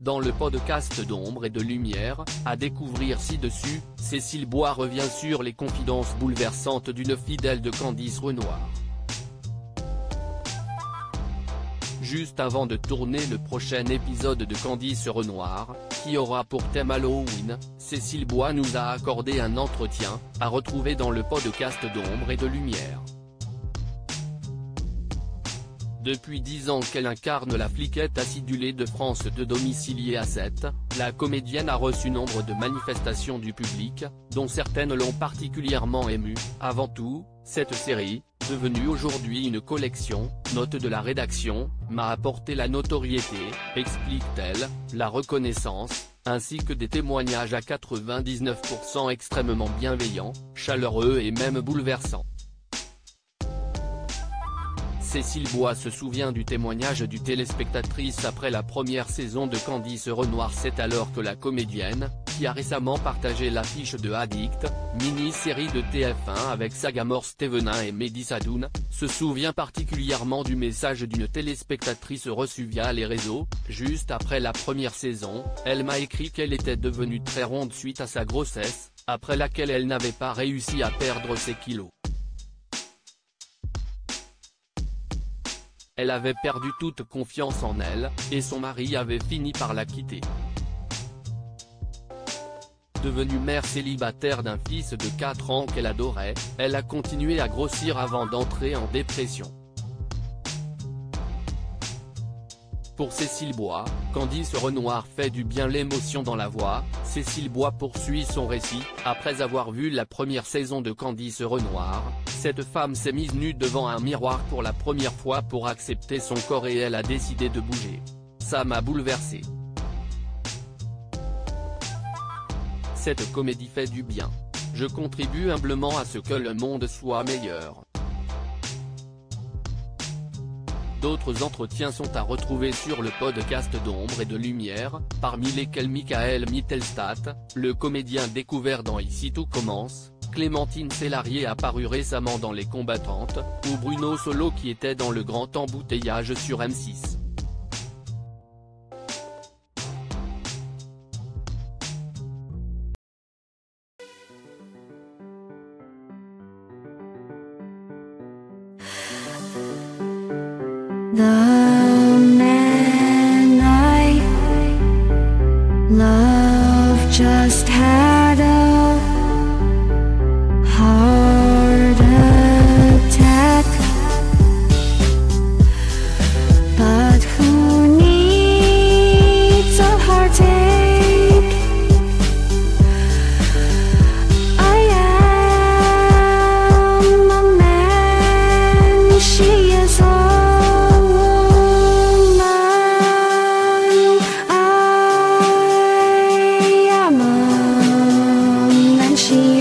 dans le podcast d'ombre et de lumière, à découvrir ci-dessus, Cécile Bois revient sur les confidences bouleversantes d'une fidèle de Candice Renoir. Juste avant de tourner le prochain épisode de Candice Renoir, qui aura pour thème Halloween, Cécile Bois nous a accordé un entretien, à retrouver dans le podcast d'ombre et de lumière. Depuis dix ans qu'elle incarne la fliquette acidulée de France de domiciliée à 7, la comédienne a reçu nombre de manifestations du public, dont certaines l'ont particulièrement émue. Avant tout, cette série, devenue aujourd'hui une collection, note de la rédaction, m'a apporté la notoriété, explique-t-elle, la reconnaissance, ainsi que des témoignages à 99% extrêmement bienveillants, chaleureux et même bouleversants. Cécile Bois se souvient du témoignage du téléspectatrice après la première saison de Candice Renoir c'est alors que la comédienne, qui a récemment partagé l'affiche de Addict, mini-série de TF1 avec Sagamore Stevenin et Mehdi Sadoun, se souvient particulièrement du message d'une téléspectatrice reçue via les réseaux, juste après la première saison, elle m'a écrit qu'elle était devenue très ronde suite à sa grossesse, après laquelle elle n'avait pas réussi à perdre ses kilos. Elle avait perdu toute confiance en elle, et son mari avait fini par la quitter. Devenue mère célibataire d'un fils de 4 ans qu'elle adorait, elle a continué à grossir avant d'entrer en dépression. Pour Cécile Bois, Candice Renoir fait du bien l'émotion dans la voix, Cécile Bois poursuit son récit, après avoir vu la première saison de Candice Renoir, cette femme s'est mise nue devant un miroir pour la première fois pour accepter son corps et elle a décidé de bouger. Ça m'a bouleversé. Cette comédie fait du bien. Je contribue humblement à ce que le monde soit meilleur. D'autres entretiens sont à retrouver sur le podcast d'Ombre et de Lumière, parmi lesquels Michael Mittelstadt, le comédien découvert dans Ici tout commence, Clémentine Célarier apparue récemment dans Les Combattantes, ou Bruno Solo qui était dans le grand embouteillage sur M6. The man I love just had she